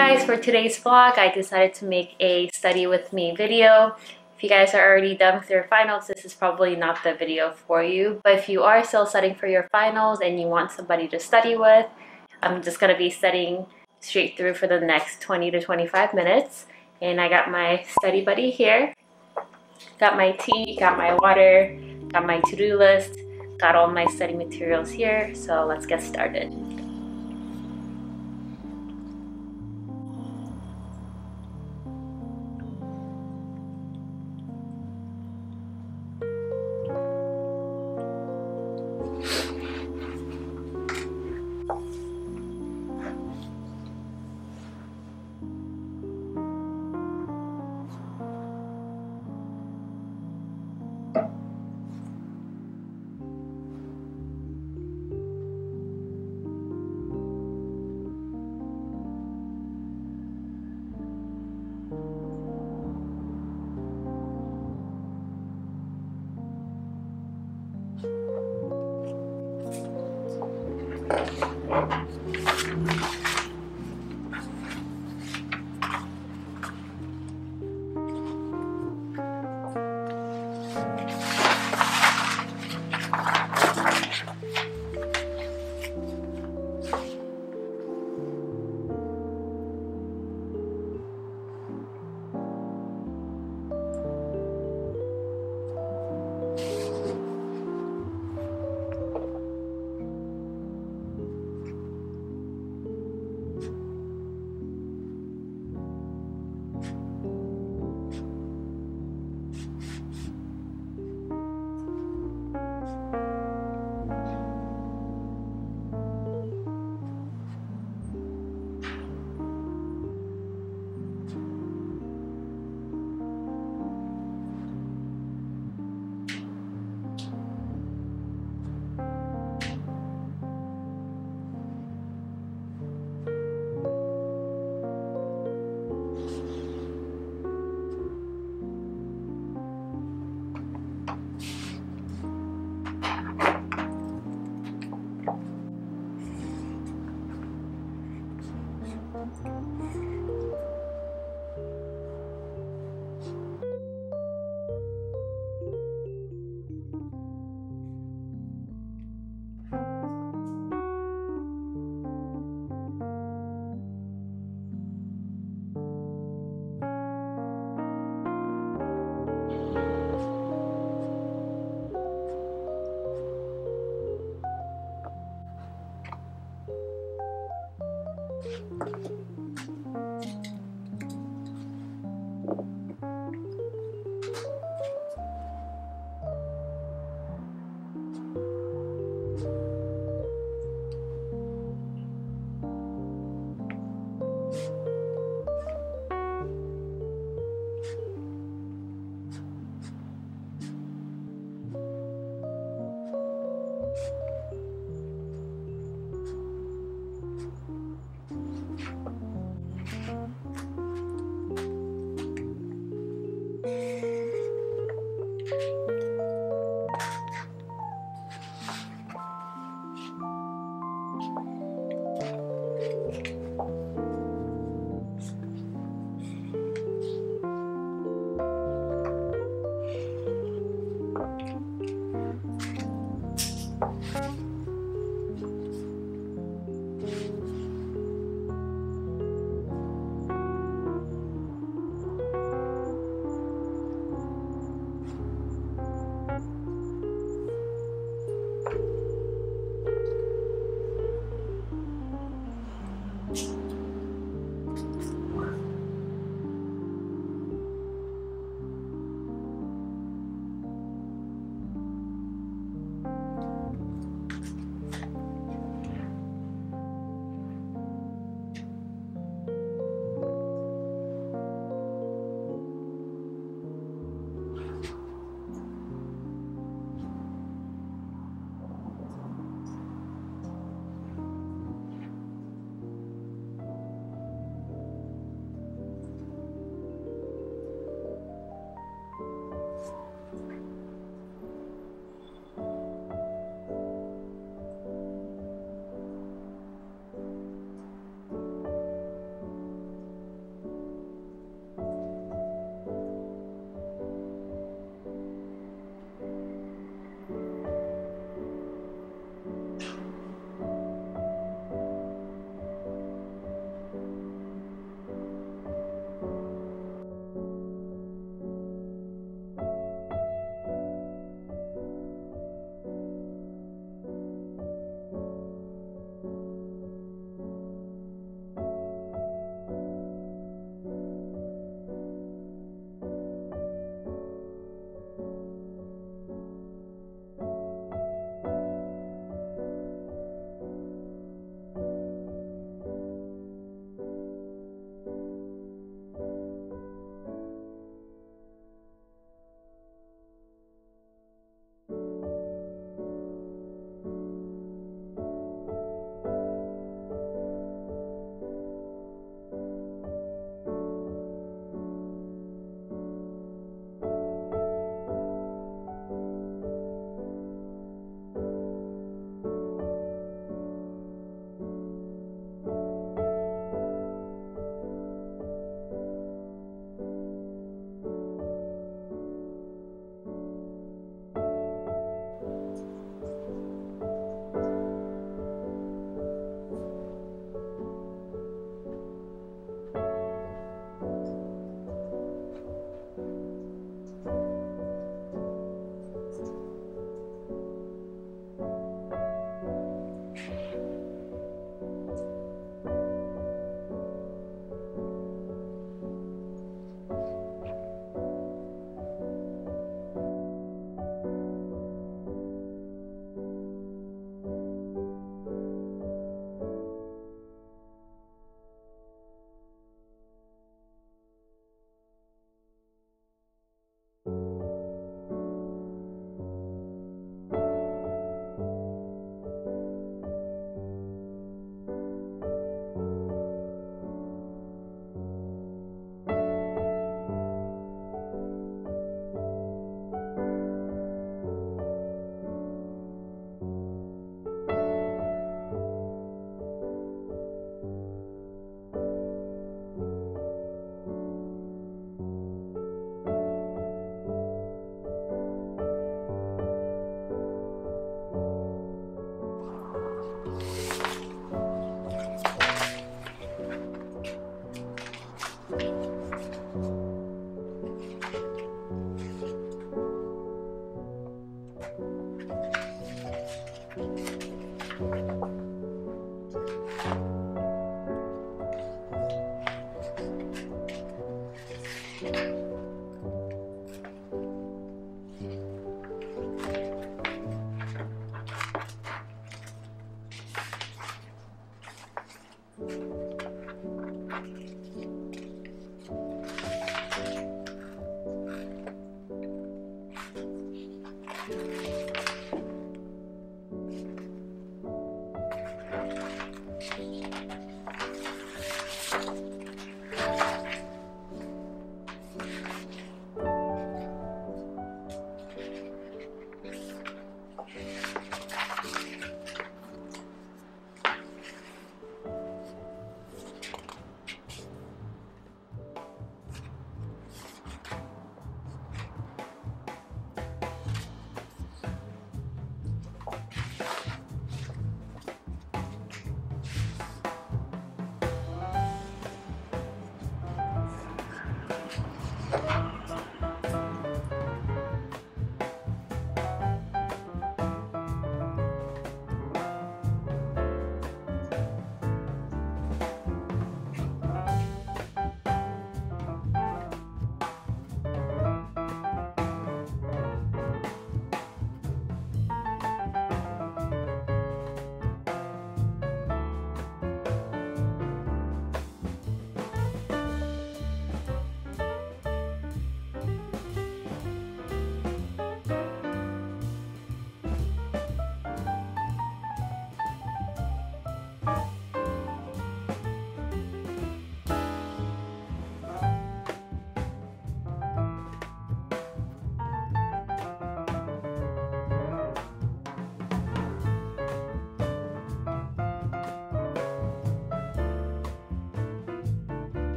guys, for today's vlog, I decided to make a study with me video. If you guys are already done with your finals, this is probably not the video for you. But if you are still studying for your finals and you want somebody to study with, I'm just going to be studying straight through for the next 20 to 25 minutes. And I got my study buddy here. Got my tea, got my water, got my to-do list, got all my study materials here. So let's get started.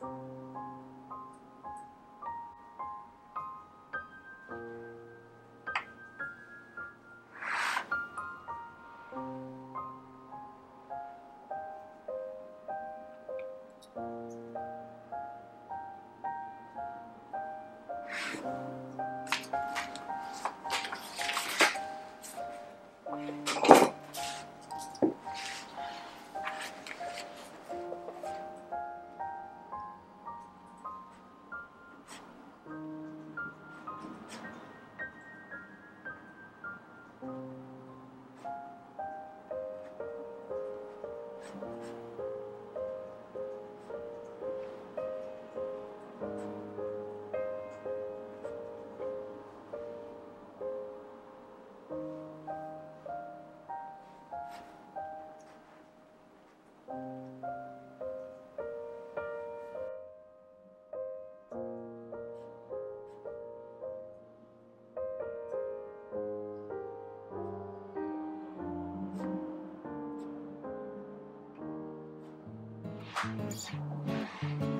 you. すごい。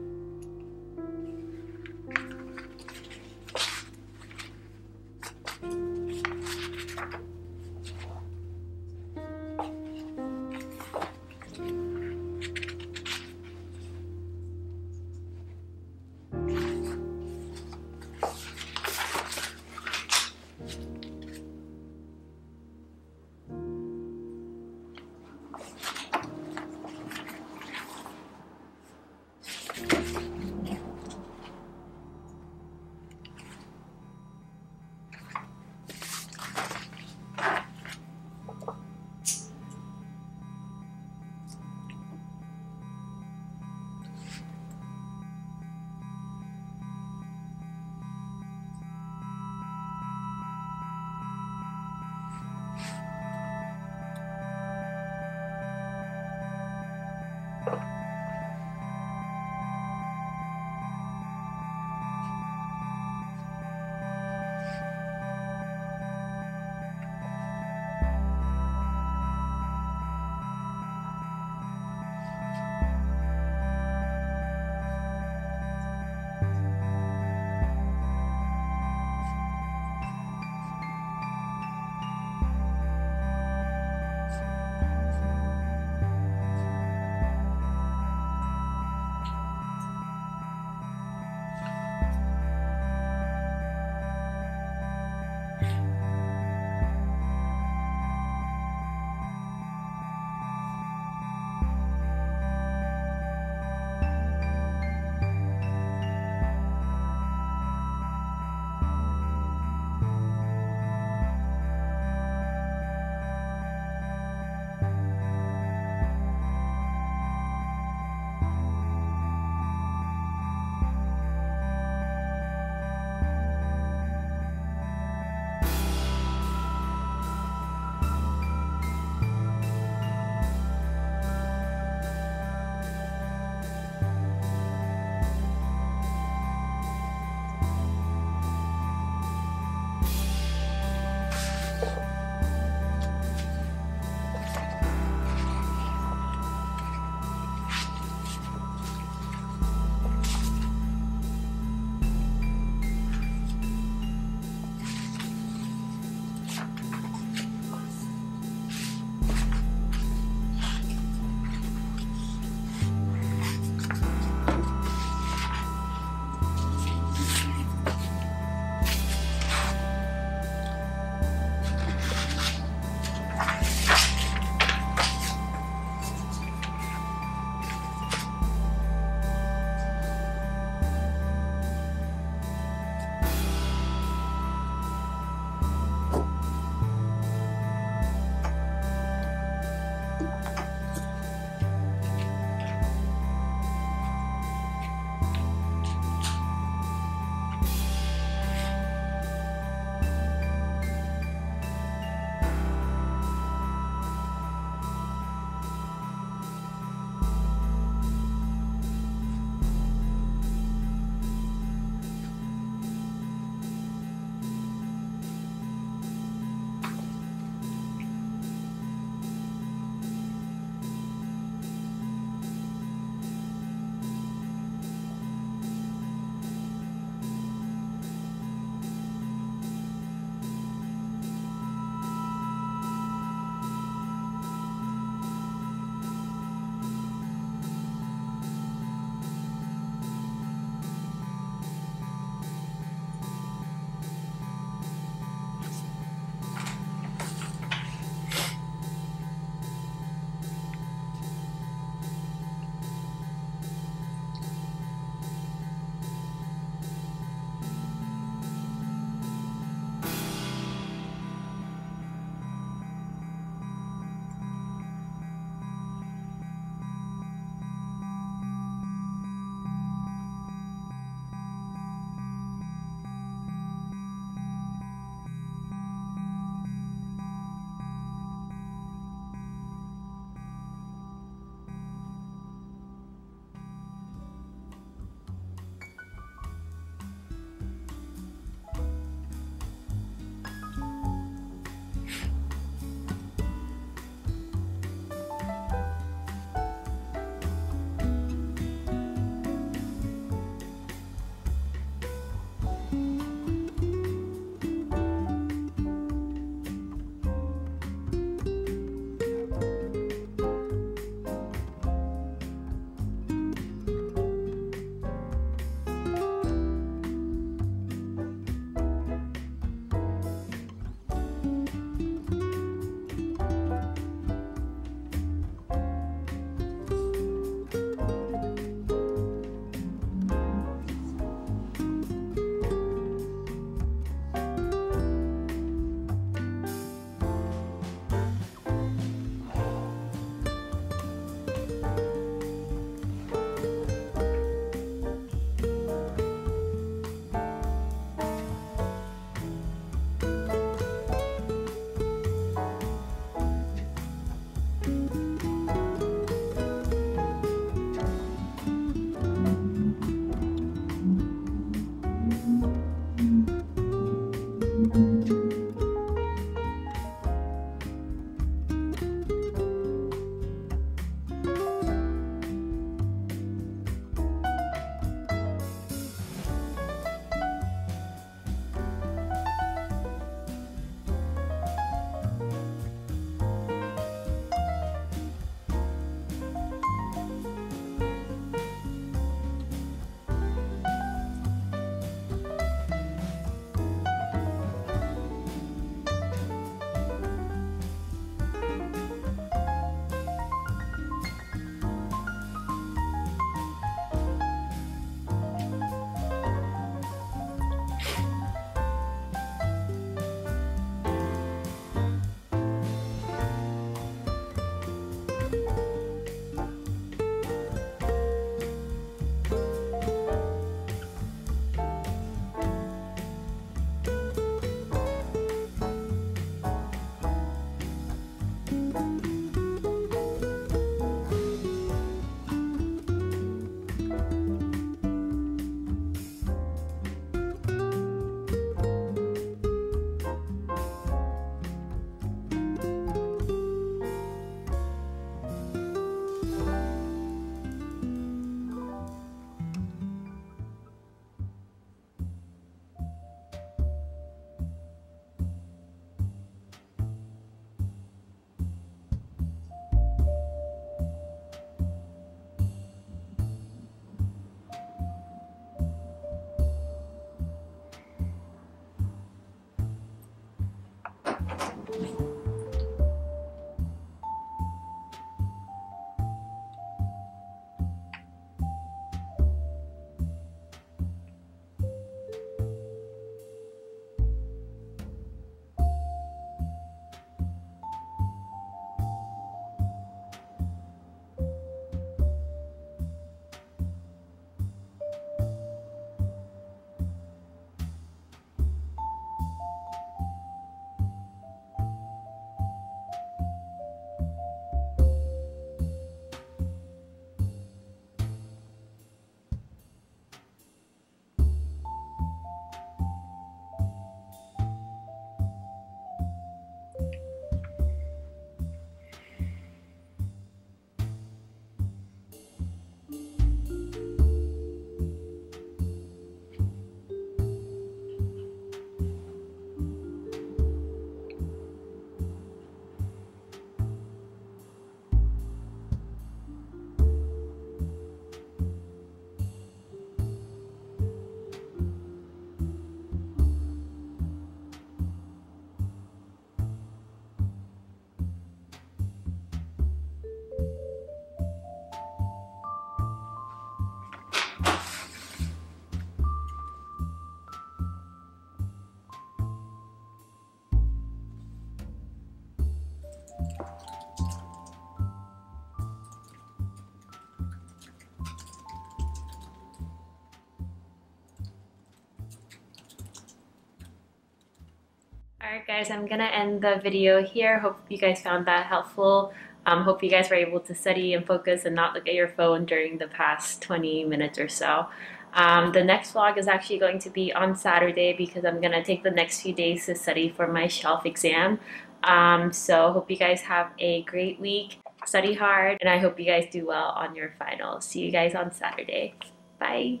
Alright guys, I'm gonna end the video here. Hope you guys found that helpful. Um, hope you guys were able to study and focus and not look at your phone during the past 20 minutes or so. Um, the next vlog is actually going to be on Saturday because I'm gonna take the next few days to study for my shelf exam. Um, so hope you guys have a great week, study hard, and I hope you guys do well on your finals. See you guys on Saturday. Bye!